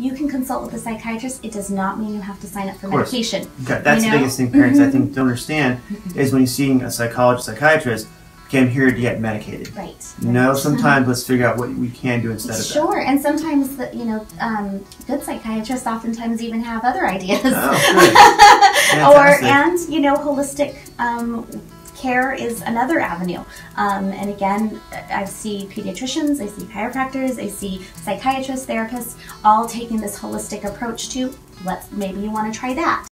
you can consult with a psychiatrist. It does not mean you have to sign up for medication. Okay, that's You the biggest thing parents I think don't understand is when you're seeing a psychologist, psychiatrist, okay, I'm here to get medicated. Right. No, right. sometimes let's figure out what we can do instead of that. Sure, and sometimes the, you know, um, good psychiatrists oftentimes even have other ideas. Oh, or and you know, holistic um, care is another avenue. Um, and again, I see pediatricians, I see chiropractors, I see psychiatrists, therapists, all taking this holistic approach to let's maybe you want to try that.